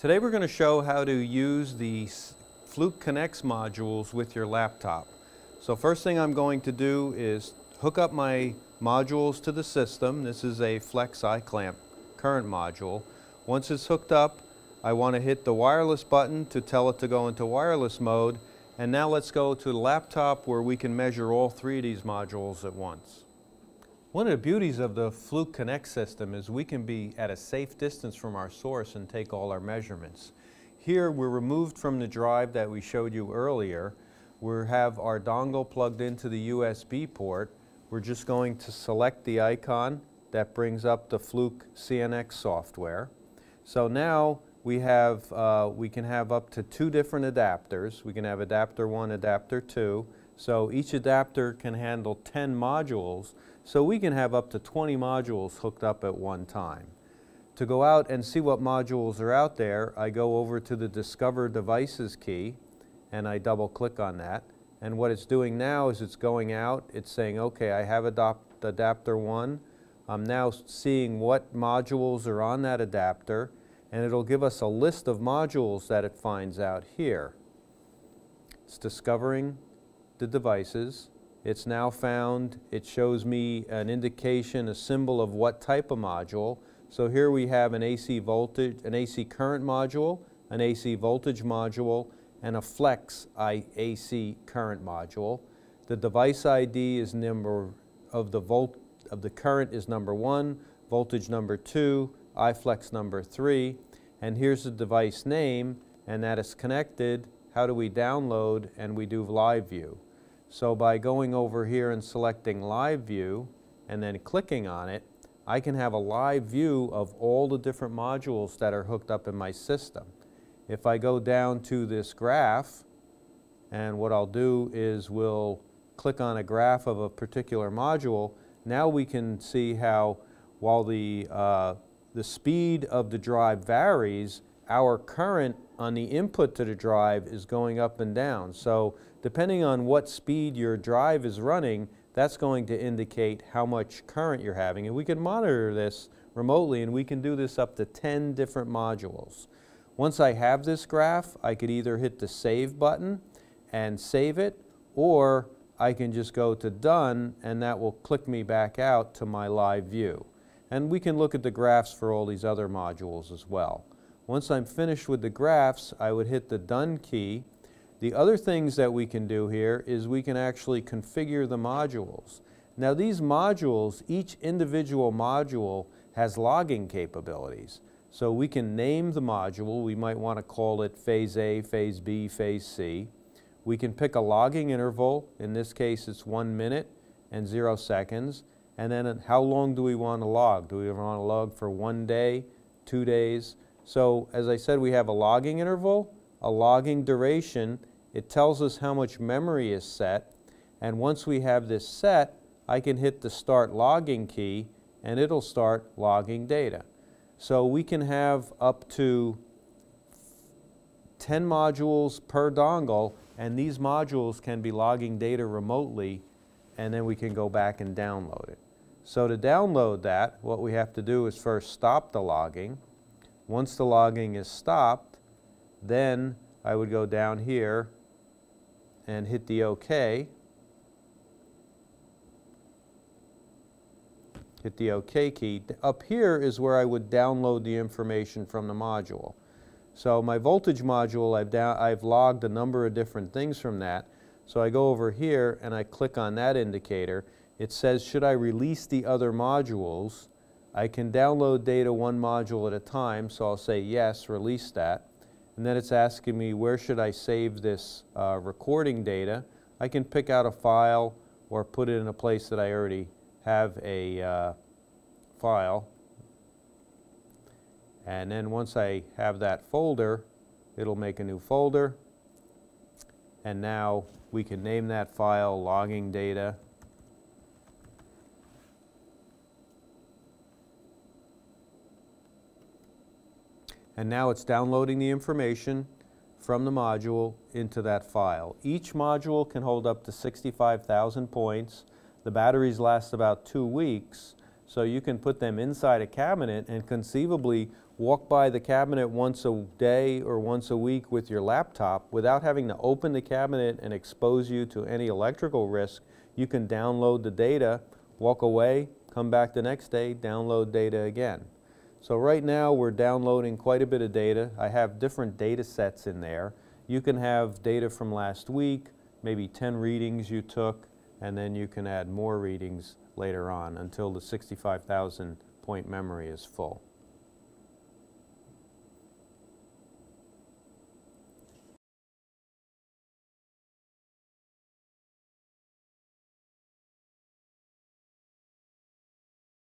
Today we're going to show how to use the Fluke Connects modules with your laptop. So first thing I'm going to do is hook up my modules to the system. This is a Flex iClamp current module. Once it's hooked up, I want to hit the wireless button to tell it to go into wireless mode. And now let's go to the laptop where we can measure all three of these modules at once. One of the beauties of the Fluke Connect system is we can be at a safe distance from our source and take all our measurements. Here we're removed from the drive that we showed you earlier. We have our dongle plugged into the USB port. We're just going to select the icon that brings up the Fluke CNX software. So now we have, uh, we can have up to two different adapters. We can have adapter 1, adapter 2. So each adapter can handle 10 modules so we can have up to 20 modules hooked up at one time. To go out and see what modules are out there, I go over to the Discover Devices key and I double click on that. And what it's doing now is it's going out, it's saying, okay, I have adapter 1. I'm now seeing what modules are on that adapter and it'll give us a list of modules that it finds out here. It's discovering the devices, it's now found, it shows me an indication, a symbol of what type of module. So here we have an AC voltage, an AC current module, an AC voltage module, and a flex AC current module. The device ID is number of the volt of the current is number one, voltage number two, iFlex number three, and here's the device name, and that is connected. How do we download? And we do live view. So by going over here and selecting live view and then clicking on it, I can have a live view of all the different modules that are hooked up in my system. If I go down to this graph, and what I'll do is we'll click on a graph of a particular module, now we can see how while the, uh, the speed of the drive varies, our current on the input to the drive is going up and down. So depending on what speed your drive is running, that's going to indicate how much current you're having. And we can monitor this remotely and we can do this up to 10 different modules. Once I have this graph, I could either hit the save button and save it or I can just go to done and that will click me back out to my live view. And we can look at the graphs for all these other modules as well. Once I'm finished with the graphs, I would hit the Done key. The other things that we can do here is we can actually configure the modules. Now these modules, each individual module has logging capabilities. So we can name the module. We might want to call it phase A, phase B, phase C. We can pick a logging interval. In this case, it's one minute and zero seconds. And then uh, how long do we want to log? Do we want to log for one day, two days? So as I said, we have a logging interval, a logging duration. It tells us how much memory is set. And once we have this set, I can hit the start logging key and it'll start logging data. So we can have up to 10 modules per dongle and these modules can be logging data remotely and then we can go back and download it. So to download that, what we have to do is first stop the logging once the logging is stopped, then I would go down here and hit the OK. Hit the OK key. Up here is where I would download the information from the module. So my voltage module, I've, down, I've logged a number of different things from that. So I go over here and I click on that indicator. It says, should I release the other modules? I can download data one module at a time, so I'll say yes, release that. And then it's asking me where should I save this uh, recording data. I can pick out a file or put it in a place that I already have a uh, file. And then once I have that folder, it'll make a new folder. And now we can name that file logging data and now it's downloading the information from the module into that file. Each module can hold up to 65,000 points. The batteries last about two weeks, so you can put them inside a cabinet and conceivably walk by the cabinet once a day or once a week with your laptop without having to open the cabinet and expose you to any electrical risk. You can download the data, walk away, come back the next day, download data again. So right now we're downloading quite a bit of data. I have different data sets in there. You can have data from last week, maybe 10 readings you took, and then you can add more readings later on until the 65,000 point memory is full.